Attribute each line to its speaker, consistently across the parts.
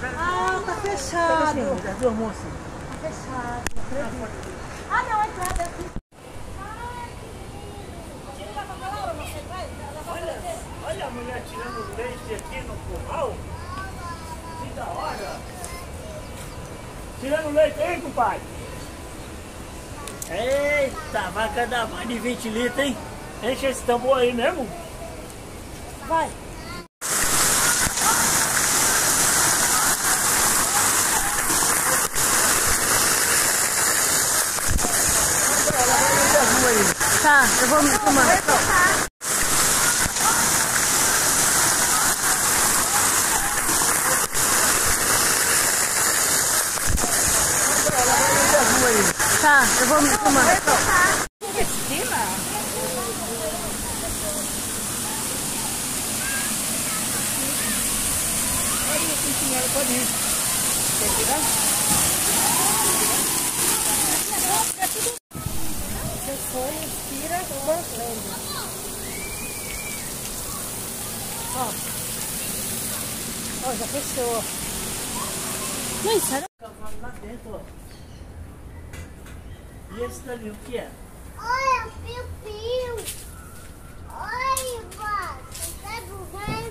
Speaker 1: Ah, tá fechado.
Speaker 2: As duas moças.
Speaker 1: Tá fechado. Ah, não, a entrada é aqui.
Speaker 2: Olha, olha a mulher tirando leite aqui no curral. Que da hora. Tirando leite aí, compadre. Eita, vaca dá mais de 20 litros, hein? Enche esse tambor aí mesmo.
Speaker 1: Vai. Tá, eu vou me filmar. Tá, eu vou me filmar.
Speaker 2: Pode ir. Quer tirar?
Speaker 1: Você foi, tira, lembra. Ó. Ó, já fechou. Não, isso era...
Speaker 2: Cavalo lá dentro, ó. E esse dali, o que é?
Speaker 3: Olha, piu-piu. Olha. Pega o rei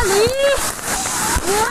Speaker 1: sekali. Ya,